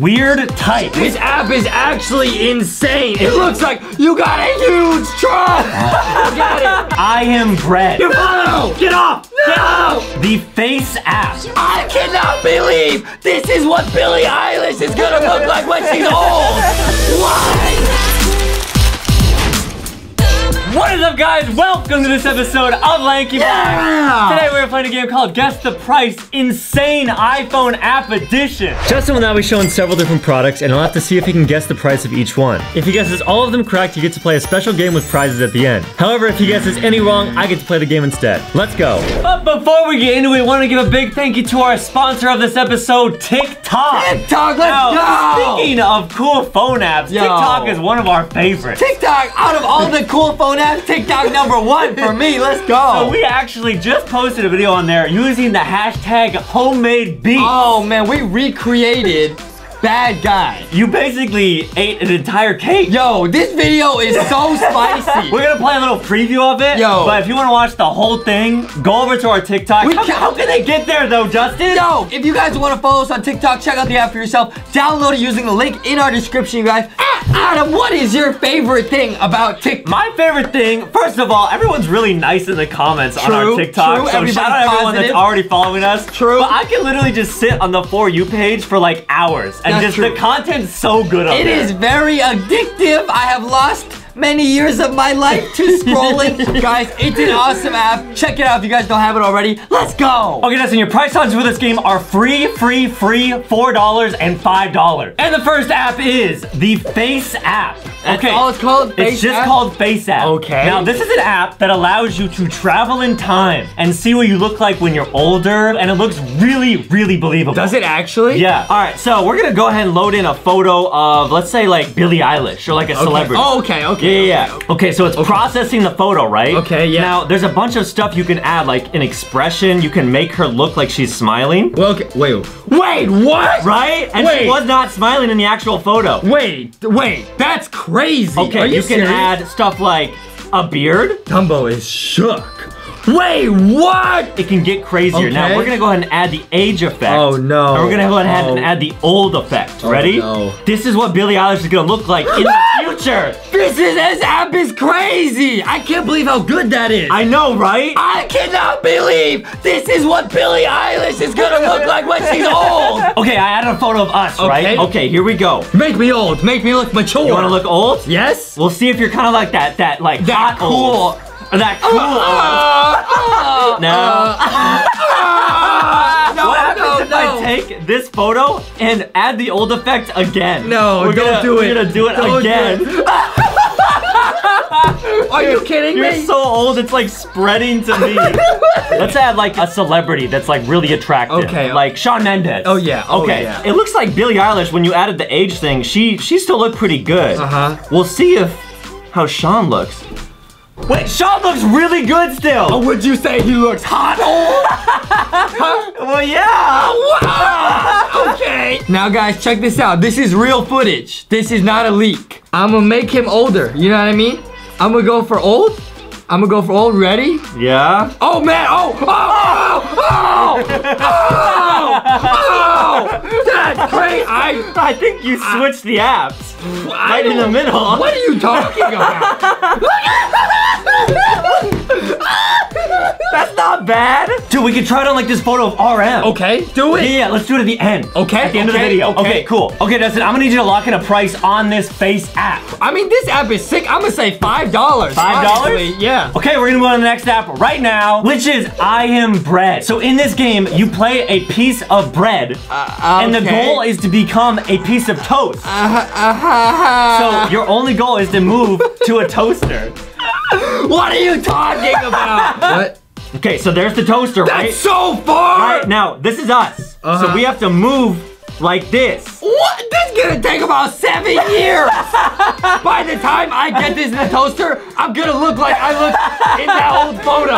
weird type. This app is actually insane. It looks like you got a huge truck. Uh. Look at it. I am bread. No! Get off! No! The face app. I cannot believe this is what Billie Eilish is gonna look like when she's old. Why? What is up, guys? Welcome to this episode of LankyBox. Yeah! Today playing a game called Guess the Price Insane iPhone App Edition. Justin will now be showing several different products and I'll have to see if he can guess the price of each one. If he guesses all of them correct, he gets to play a special game with prizes at the end. However, if he guesses any wrong, I get to play the game instead. Let's go. But before we get into it, we want to give a big thank you to our sponsor of this episode, TikTok. TikTok, let's Now, go! speaking of cool phone apps, Yo. TikTok is one of our favorites. TikTok, out of all the cool phone apps, TikTok number one for me. Let's go. So we actually just posted a video on there using the hashtag homemade beats. oh man, we recreated Bad Guy. You basically ate an entire cake. Yo, this video is so spicy. We're gonna play a little preview of it. Yo. But if you wanna watch the whole thing, go over to our TikTok. We how, can- how can they get there though, Justin? Yo, if you guys want to follow us on TikTok, check out the app for yourself. Download it using the link in our description, you guys. Ah, Adam, what is your favorite thing about TikTok? My favorite thing, first of all, everyone's really nice in the comments on our True, TikTok. true. So Everybody's shout out everyone that's already following us. True. But I can literally just sit on the For You page for like hours. And just true. the content's so good It there. is very addictive. I have lost many years of my life to scrolling. guys, it's an awesome app. Check it out if you guys don't have it already. Let's go. Okay, Justin, your price odds for this game are free, free, free, $4 and $5. And the first app is the Face app. That's okay. all it's called? It's just app? called Face app. Okay. Now, this is an app that allows you to travel in time and see what you look like when you're older, and it looks really, really believable. Does it actually? Yeah. All right, so we're gonna go ahead and load in a photo of, let's say, like Billie Eilish or like a Okay. celebrity. Oh, okay, okay. Yeah, yeah, yeah. Okay, so it's processing the photo, right? Okay, yeah. Now, there's a bunch of stuff you can add, like an expression. You can make her look like she's smiling, Well, okay. Wait. Wait, what? right? And she Wait. was not smiling in the actual photo. Wait, wait. That's crazy. Okay, Are you, you, can add stuff like a beard. Dumbo is shook. Wait, what? It can get crazier. Now, we're gonna go ahead and add the age effect. Oh, no. And we're gonna go ahead and Oh. add the old effect. Oh, Ready? Oh, no. This is what Billie Eilish is gonna look like in the future. This is this app is crazy. I can't believe how good that is. I know, right? I cannot believe this is what Billie Eilish is gonna look like when she's old. Okay, I added a photo of us, right? Okay. Okay, here we go. Make me old. Make me look mature. You wanna look old? Yes. We'll see if you're kind of like that, that like That hot old. Or that cool old. No. no, take this photo and add the old effect again? No, we're don't gonna, do it. We're gonna do it Don't do again. Are you kidding me? You're so old, it's like spreading to me. Let's add like a celebrity that's like really attractive. Okay. Like Shawn Mendes. Oh, yeah. Oh, okay. yeah. It looks like Billie Eilish when you added the age thing. She she still looked pretty good. Uh-huh. We'll see if how Shawn looks. Wait, Shawn looks really good still. Oh, would you say he looks hot old? Well, yeah. Oh, wow. okay. Now, guys, check this out. This is real footage. This is not a leak. I'm gonna make him older. You know what I mean? I'm gonna go for old. I'm gonna go for old. Ready? Yeah. Oh man! Oh! Oh! Oh! Oh! Oh! oh. That's great! I, I think you switched the apps. I Right in the middle. What are you talking about? That's not bad. Dude, we could try it on like this photo of RM. okay, do it. yeah, let's do it at the end. Okay, At the end of the okay, video. okay. Okay, cool. Okay, Justin, I'm gonna need you to lock in a price on this face app. I mean, this app is sick. I'm gonna say five dollars. $5? Yeah. Okay, we're gonna go on the next app right now, which is I Am Bread. So in this game, you play a piece of bread, and the goal is to become a piece of toast. Uh-huh. so your only goal is to move to a toaster. what are you talking about? what? Okay, so there's the toaster, right? That's so far. Right now, this is us. Uh-huh. So we have to move like this. What? This is gonna take about seven years. By the time I get this in the toaster, I'm gonna look like I look in that old photo.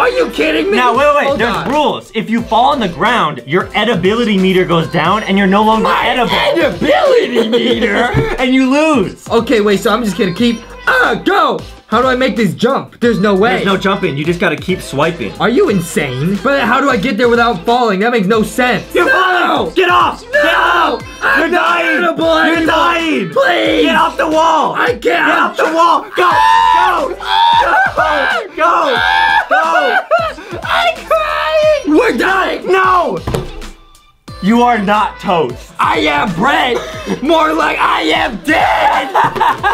Are you kidding me? Now, wait, wait. Hold There's on. rules. If you fall on the ground, your edibility meter goes down and you're no longer My edible. edibility meter. and you lose. okay, wait. So I'm just gonna keep. Ah, go. How do I make this jump? There's no way. There's no jumping. You just gotta keep swiping. Are you insane? But how do I get there without falling? That makes no sense. You're falling! Get off! Get off! I'm You're pull You're anymore. dying. Please. Get off the wall. I can't. Get off the wall. Go. Go. Go. Go. Go. I'm crying. We're dying. No. You are not toast. I am bread. More like I am dead.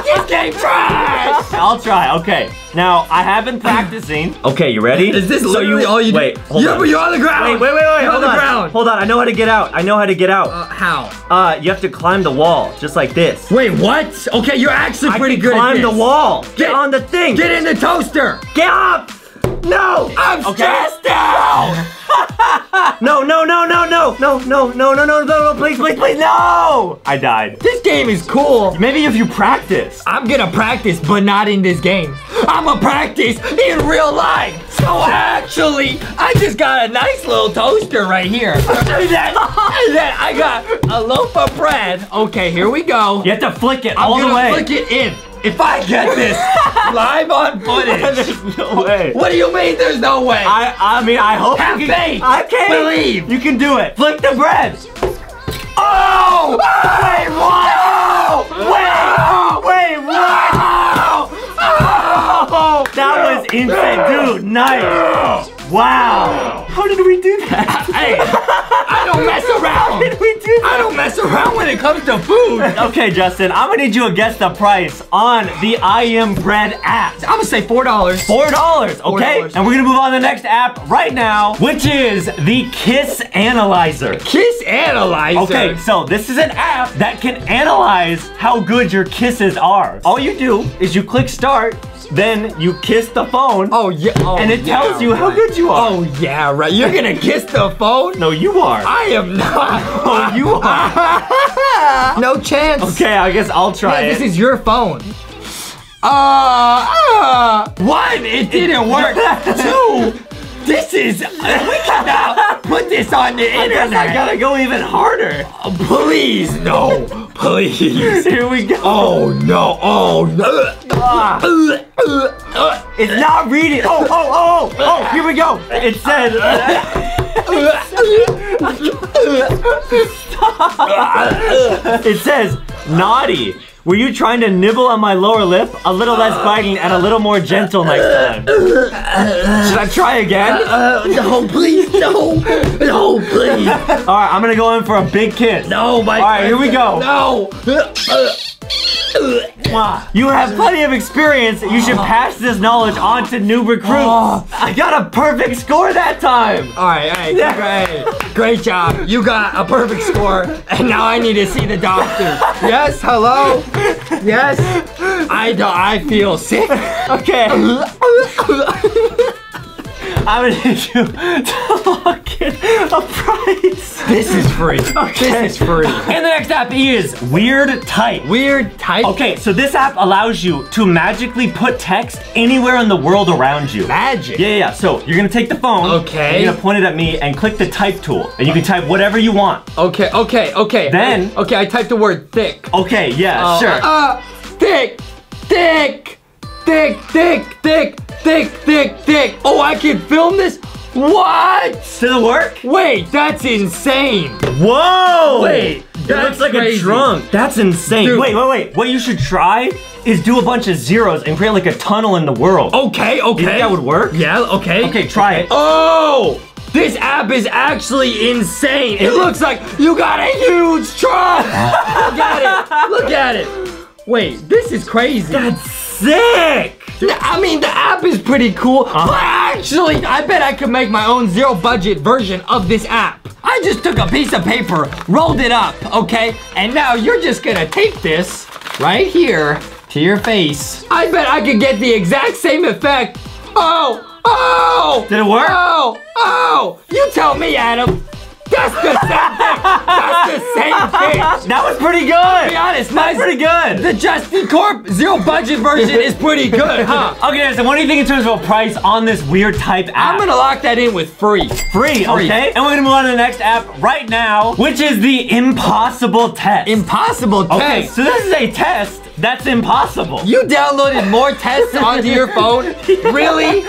this game trash. I'll try. Okay. Now I have been practicing. Okay, you ready? Is this literally all you do? Wait. Hold you're, on. you're on the ground. Wait, wait, wait, wait. You're hold on the ground. Hold on. I know how to get out. I know how to get out. Uh, how? Uh, you have to climb the wall, just like this. Wait, what? Okay, you're actually I pretty can good climb at this. Climb the wall. Get, Get- on the thing. Get in the toaster. Get up. No. I'm Okay. stressed out. No, no, no, no, no, no, no, no, no, no, no, no, please, please, please, no! I died. This game is cool. Maybe if you practice. I'm gonna practice, but not in this game. I'm gonna practice in real life. So actually, I just got a nice little toaster right here. And then, and then I got a loaf of bread. Okay, here we go. You have to flick it I'm all the gonna way. flick it in. If I get this live on footage. There's no way. What do you mean there's no way? I, I mean, I hope Have you can. faith. I can't. Believe. You can do it. Flick the bread. oh! Wait, what? Wait, wait, what? Oh, that was insane, dude. Nice. Wow. How did we do that? Hey, I don't mess around. How did we do I don't mess around when it comes to food. Okay, Justin, I'm gonna need you to guess the price on the I Am Bread app. I'm gonna say four dollars. Four dollars, okay? $4. And we're gonna move on to the next app right now, which is the Kiss Analyzer. Kiss analyzer. Okay, so this is an app that can analyze how good your kisses are. All you do is you click start, then you kiss the phone. Oh yeah. Oh, And it tells yeah, you how good you are. Oh yeah, right. You're gonna kiss the phone? No, you are. I am not. Oh, you are. no chance. Okay, I guess I'll try Yeah, it. this is your phone. Uh, uh, one, it didn't work. Two, this is, we cannot put this on the internet. I. I gotta go even harder. Uh, please, no, please. Here we go. Oh no, oh no. Ah. It's not reading. Oh, oh, oh, oh, oh, here we go. It said. it says, naughty. Were you trying to nibble on my lower lip? A little less biting and a little more gentle next time. Should I try again? Uh, uh no, please, no, no, please. All right, I'm gonna go in for a big kiss. No, my All right, here we go. No. Uh, uh, You have plenty of experience. You should pass this knowledge on to new recruits. Oh. I got a perfect score that time. All right, all right, great, great job. You got a perfect score, and now I need to see the doctor. Yes, hello. Yes, I do, I feel sick. Okay. I'm need you to lock in a price. This is free. This is free. And the next app is Weird Type. Weird type. Okay, so this app allows you to magically put text anywhere in the world around you. Magic. Yeah, yeah, yeah. So you're gonna take the phone. Okay. and You're gonna point it at me and click the type tool. And you can type whatever you want. Okay, okay, okay. Then- I- okay, I typed the word thick. Okay, yeah, Uh, sure. Uh, thick, thick, thick, thick, thick, thick, thick, thick. Oh, I can film this? What? Did it work? Wait, that's insane. Whoa! Wait, it that's looks like crazy. a trunk. That's insane. Dude. Wait, wait, wait. What you should try is do a bunch of zeros and create like a tunnel in the world. Okay, okay. You think that would work? Yeah, okay. Okay, try it. Oh! This app is actually insane. It looks like you got a huge trunk. Look at it. Look at it. Wait, this is crazy. That's sick! I mean, the app is pretty cool, uh-huh. but actually, I bet I could make my own zero budget version of this app. I just took a piece of paper, rolled it up, okay? And now you're just gonna take this right here to your face. I bet I could get the exact same effect. Oh, oh! Did it work? Oh, oh! You tell me, Adam. That's the same thing. That's the same thing. That was pretty good! Be honest, That's nice. pretty good! The Justin Corp zero budget version is pretty good, huh? Okay, so what do you think in terms of a price on this weird type app? I'm gonna lock that in with free. free, free. okay? And we're gonna move on to the next app right now, which is the Impossible Test. Impossible Test. Okay, so this is a test That's impossible. You downloaded more tests onto your phone? Really?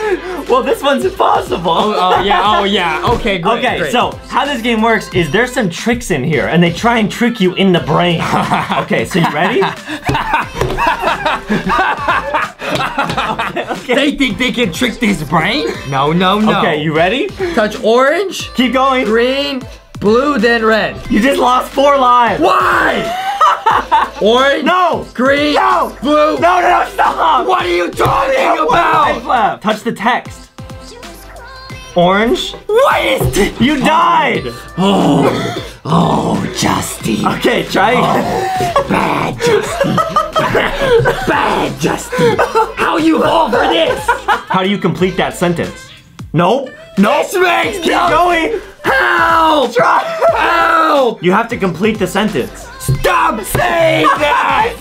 Well, this one's impossible. Oh, oh yeah, oh yeah. Okay, great. Okay, great. so how this game works is there's some tricks in here, and they try and trick you in the brain. okay, so you ready? they think they can trick this brain? No, no, no. Okay, you ready? touch orange, Keep going. green, blue, then red. You just lost four lives. Why? Orange, No! green, No! blue. No, no, no, stop! What are you talking about? Touch the text. Orange. What is this? You oh. died! Oh, oh, Justy. Okay, try oh. again. Bad Justy. Bad Justy. How you fall for this? How do you complete that sentence? Nope. Nope. This makes Keep no going. Help! Help! You have to complete the sentence. Stop saying that!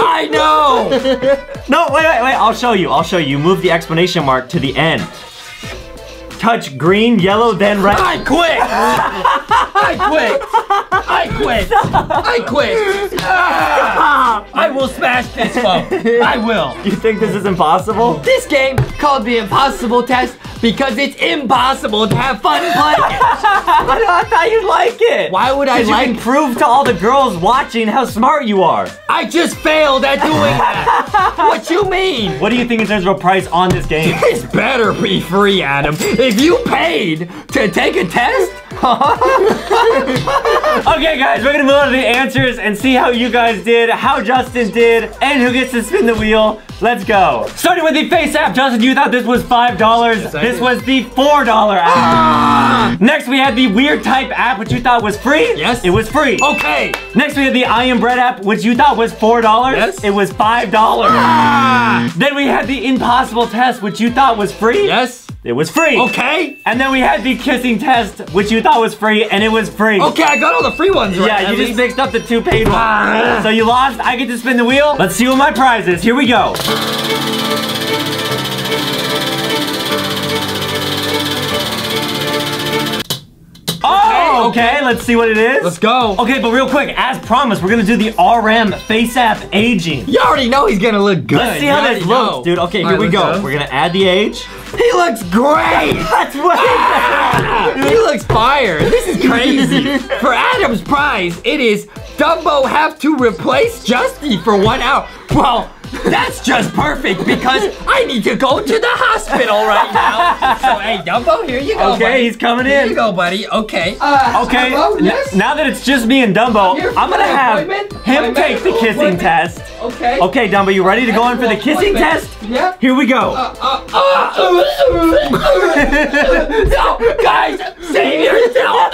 I know! No, wait, wait, wait. I'll show you. I'll show you. Move the explanation mark to the end. Touch green, yellow, then red. I quit! I quit! I quit! I quit! Ah! I will smash this phone. I will. You think this is impossible? This game called the Impossible Test because it's impossible to have fun playing it. I, thought you'd like it. Why would I Because you can prove to all the girls watching how smart you are. I just failed at doing that. what you mean? What do you think in terms of a price on this game? This better be free, Adam. If you paid to take a test, Okay, guys, we're gonna move on to the answers and see how you guys did, how Justin did, and who gets to spin the wheel. Let's go. Starting with the face app. Justin, you thought this was $5. I this did. was the $4 app. Next, we had the weird type app, which you thought was free. Yes. It was free. okay. Next, we had the I Am Bread app, which you thought was $4. Yes. It was $5. Ah. Then we had the Impossible Test, which you thought was free. Yes. It was free. Okay. And then we had the Kissing Test, which you thought was free, and it was free. Okay, I got all the free ones right. Yeah, you just least. mixed up the two paid ones. Ah. So you lost. I get to spin the wheel. Let's see what my prize is. Here we go. Oh, Okay, okay. Let's see what it is. Let's go. Okay, but real quick, as promised, we're gonna do the RM Face App aging. You already know he's gonna look good. Let's see how this know. looks, dude. Okay, All here right, we let's go. We're gonna add the age. He looks great. That's what. he looks fire. This is crazy. for Adam's prize, it is Dumbo have to replace Justy for one hour. Well, that's just perfect because I need to go to the hospital right now. So, hey, Dumbo, here you go. Okay, buddy. he's coming in. Here you go, buddy. Okay. Uh, okay, Dumbo, n- yes? now that it's just me and Dumbo, here for I'm gonna have appointment. him My take the kissing test. Okay. Okay, Dumbo, you ready to go in for the kissing test? Yeah. Here we go. Uh, uh, uh, no, guys, save yourself.